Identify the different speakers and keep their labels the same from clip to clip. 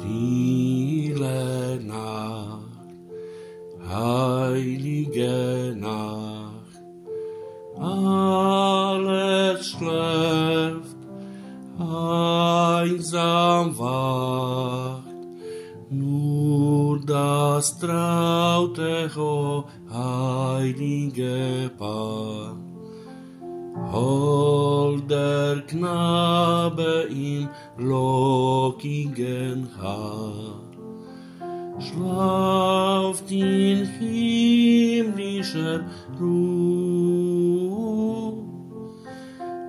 Speaker 1: Stille Nacht, heilige Nacht, alles schläft, einsam wacht, nur das traute, heilige Paar. Holder Knabe im lockigen Haar, schlaft in himmlischer Ruhe,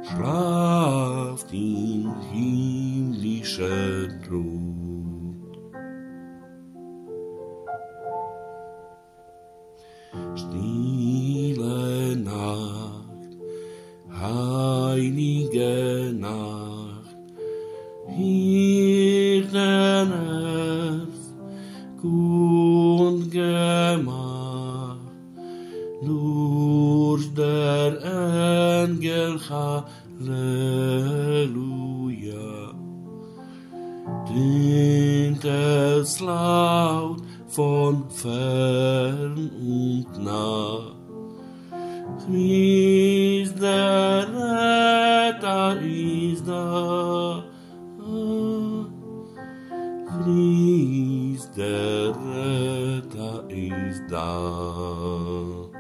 Speaker 1: schlaft in himmlischer Ruhe. Durch der Engel Halleluja, tönt es laut von fern und nah. Christ der Retter ist da. Christ der Retter ist da.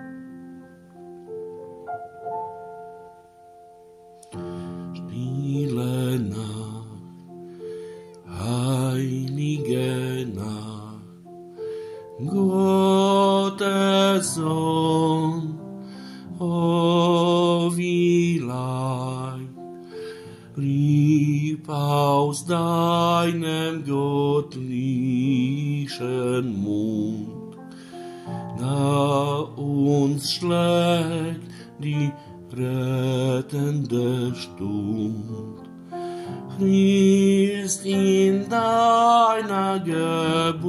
Speaker 1: Oh wie leicht rieb aus deinem göttlichen Mund, da uns schlägt die rettende Stund. Christ in deiner Geburt,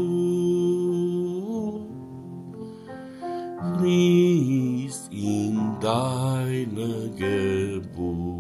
Speaker 1: Christ in deiner Geburt.